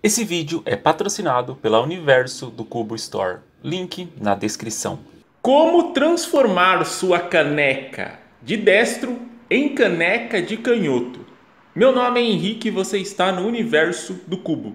Esse vídeo é patrocinado pela Universo do Cubo Store. Link na descrição. Como transformar sua caneca de destro em caneca de canhoto? Meu nome é Henrique e você está no Universo do Cubo.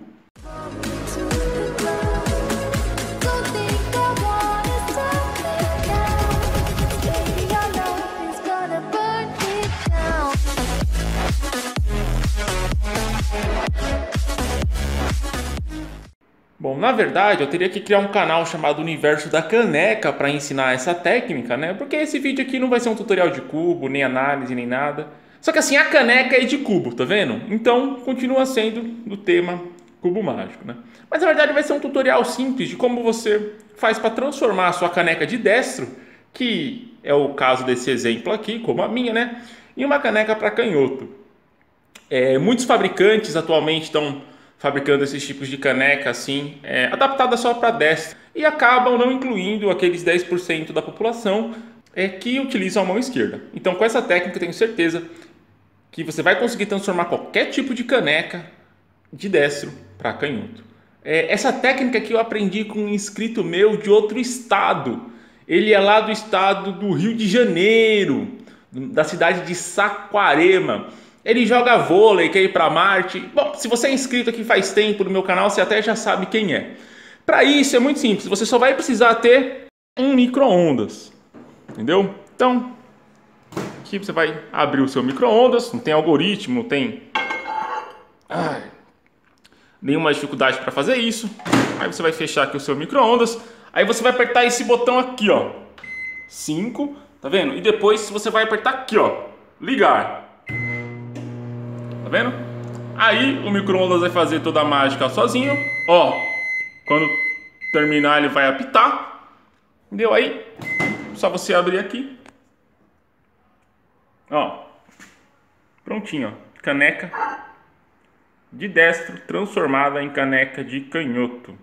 Bom, na verdade, eu teria que criar um canal chamado Universo da Caneca para ensinar essa técnica, né? Porque esse vídeo aqui não vai ser um tutorial de cubo, nem análise, nem nada. Só que assim, a caneca é de cubo, tá vendo? Então, continua sendo do tema cubo mágico, né? Mas na verdade vai ser um tutorial simples de como você faz para transformar a sua caneca de destro, que é o caso desse exemplo aqui, como a minha, né? Em uma caneca para canhoto. É, muitos fabricantes atualmente estão fabricando esses tipos de caneca assim, é, adaptada só para destra, e acabam não incluindo aqueles 10% da população é, que utilizam a mão esquerda. Então, com essa técnica, tenho certeza que você vai conseguir transformar qualquer tipo de caneca de destro para canhoto. É, essa técnica que eu aprendi com um inscrito meu de outro estado. Ele é lá do estado do Rio de Janeiro, da cidade de Saquarema. Ele joga vôlei, quer ir para Marte. Bom, se você é inscrito aqui faz tempo no meu canal, você até já sabe quem é. Para isso é muito simples, você só vai precisar ter um micro-ondas. Entendeu? Então, aqui você vai abrir o seu micro-ondas, não tem algoritmo, não tem ai, nenhuma dificuldade para fazer isso. Aí você vai fechar aqui o seu micro-ondas, aí você vai apertar esse botão aqui, ó. 5, tá vendo? E depois você vai apertar aqui, ó, ligar vendo? Aí o micro-ondas vai fazer toda a mágica sozinho. Ó, quando terminar ele vai apitar. Entendeu? Aí, só você abrir aqui. Ó, prontinho, ó. Caneca de destro transformada em caneca de canhoto.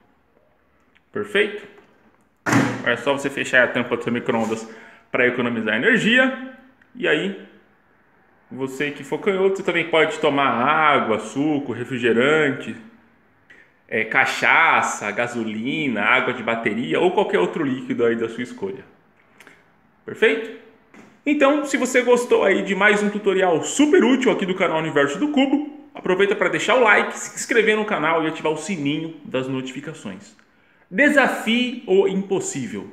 Perfeito? É só você fechar a tampa do seu micro-ondas para economizar energia. E aí você que for canhoto, você também pode tomar água, suco, refrigerante, é, cachaça, gasolina, água de bateria ou qualquer outro líquido aí da sua escolha. Perfeito? Então, se você gostou aí de mais um tutorial super útil aqui do canal Universo do Cubo, aproveita para deixar o like, se inscrever no canal e ativar o sininho das notificações. Desafie o impossível.